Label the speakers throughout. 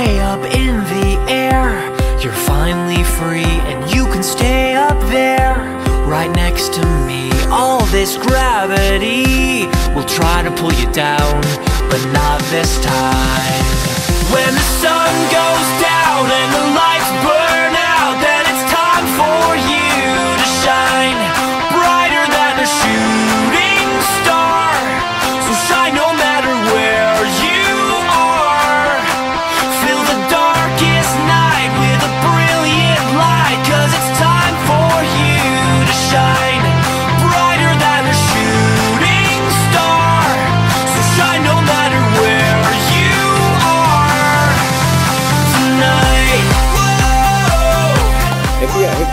Speaker 1: way up in the air. You're finally free and you can stay up there. Right next to me All this gravity will try to pull you down But not this time. When the sun goes down and the lights burn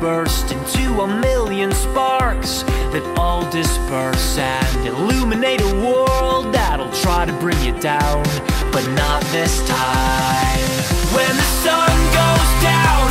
Speaker 1: burst into a million sparks that all disperse and illuminate a world that'll try to bring you down, but not this time. When the sun goes down.